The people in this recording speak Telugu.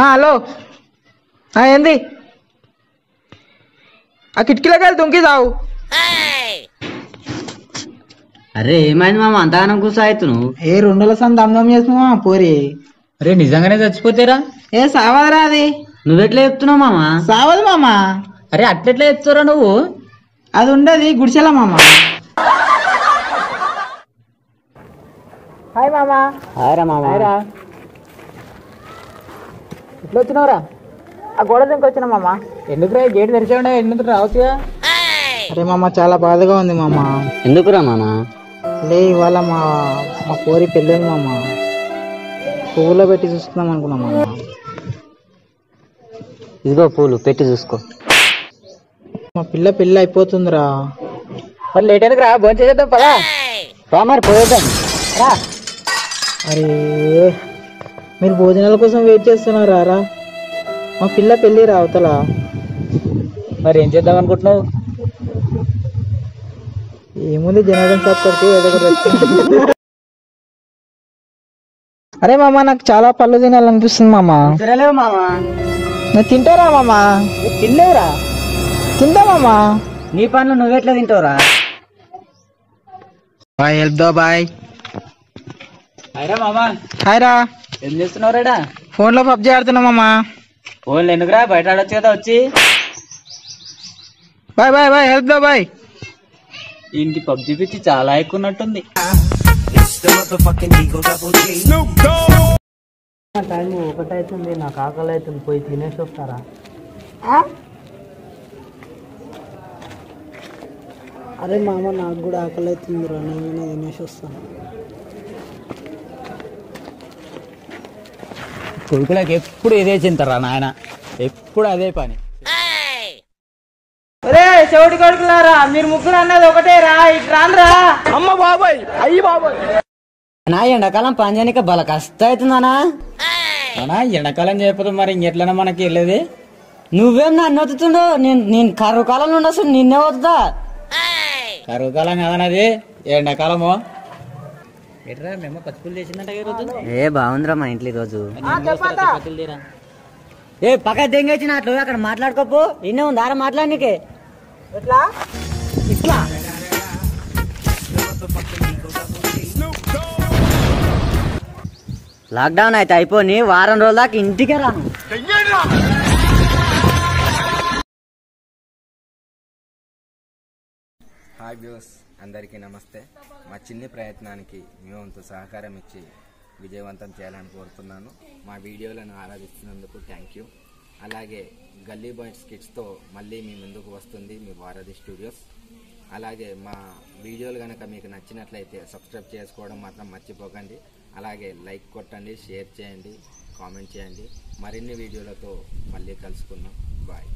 హలో. ఆ, ఏంది? ఆ కిటికీలోకి వెళ్ళి దుంకి తావు అరే ఏమైంది మామ? అంతగానం కూర్చో అవుతున్నావు ఏ రెండుల సంత దమ్దం చేస్తున్నావా పోరి. అరే నిజంగానే చచ్చిపోతారా? ఏ సావదురా అది? నువ్వెట్లా చెప్తున్నావు మామ? సావదు మామ. అరే అట్లెట్లా చెప్తారా నువ్వు? అది ఉండదు గుడిసెల మామ. హాయ్ మామ. హాయరా మామ. ఎట్లా వచ్చినావురా ఆ గోడ దింకి వచ్చిన మామ. ఎందుకురా గేట్ తెరిచే ఉండే ఎందుకు రావచ్చుగా? అరే మామ చాలా బాధగా ఉంది మామ. ఎందుకురా మామ లే ఇవాళ మా మా కోరి పెళ్ళి ఉంది మామ. పువ్వులో పెట్టి చూసుకుందాం అనుకున్నాం మామ. ఇదిగో పూలు పెట్టి చూసుకో. మా పిల్ల పెళ్ళి అయిపోతుందిరా. మరి లేట్ ఎందుకు రా భోజనం చేసేద్దాం పదా. రా మరి పోయేద్దాం. రా. అరే మీరు భోజనాల కోసం వెయిట్ చేస్తున్నారా రా మా పిల్ల పెళ్ళి రా అవతల మరి ఏం చేద్దాం అనుకుంటున్నావు? ఏముంది జనార్దన్ సార్ కొడుకు ఏదో ఒకటి. అరే మామ నాకు చాలా పళ్ళు తినాలనిపిస్తుంది మామ. తినలేవు మామ. నేను తింటారా మామ? తినలేవురా. తింటా మామ? నీ పనులు నువ్వెట్లా తింటావురా? బాయ్ హెల్ప్ దో బాయ్. అయిరా మామా. హాయ్ రా. ఏం చేస్తున్నావురా ఫోన్లో పబ్జీ ఆడుతున్నా మామ ఫోన్లు ఎందుకురా? బయట ఆడొచ్చు కదా వచ్చి. బాయ్ బాయ్ బాయ్ హెల్ప్ దో బాయ్. ఇంటి పబ్జి పిచ్చి చాలా ఎక్కువ ఉన్నట్టుంది టైం ఒకటి అవుతుంది నాకు ఆకలి అవుతుంది పోయి తినేసి వస్తారా? అరే మామ నాకు కూడా ఆకలి అవుతుంది రా నేను తినేసి వస్తాను. కొడుకులకు ఎప్పుడు ఇదే చింతరా నాయన? ఎప్పుడు అదే పని. ఒరే చెవిటి కొడుకులారా మీరు ముగ్గురు అన్నది ఒకటే రా ఇటు రానురా. అమ్మ బాబాయ్ అయ్యి బాబాయ్. నా ఎండాకాలం పంజానిక బల కష్టం అవుతుందనా అవునా ఎండాకాలం చేయకపోతే మరి ఇంకెట్లనా మనకి వెళ్ళేది? నువ్వేం నన్ను వత్తుతుండో నేను నేను కరువు కాలంలో ఉండొచ్చు నిన్నే వద్దా కరువు కాలం కదనది ఎండాకాలము. ఎట్రా మేము పచ్చిపులు చేసిందంట ఏ బాగుందిరా మా ఇంట్లో ఈరోజు. ఏ పక్క దెంగేచ్చినట్లు అక్కడ మాట్లాడుకోపో. ఇన్నే ఉంది ఆడ మాట్లాడనీకే. ఎట్లా? ఇట్లా. లాక్డౌన్ అయితే అయిపోయి వారం రోజుల దాకా ఇంటికే రాను. హాయ్ వ్యూస్ అందరికీ నమస్తే. మా చిన్ని ప్రయత్నానికి మీ వంతు సహకారం ఇచ్చి విజయవంతం చేయాలని కోరుతున్నాను. మా వీడియోలను ఆరాధిస్తున్నందుకు థ్యాంక్ యూ అలాగే గల్లీ బాయ్స్ కిడ్స్తో మళ్ళీ మీ ముందుకు వస్తుంది మీ వారధి స్టూడియోస్. అలాగే మా వీడియోలు కనుక మీకు నచ్చినట్లయితే సబ్స్క్రైబ్ చేసుకోవడం మాత్రం మర్చిపోకండి. అలాగే లైక్ కొట్టండి షేర్ చేయండి కామెంట్ చేయండి. మరిన్ని వీడియోలతో మళ్ళీ కలుసుకుందాం. బాయ్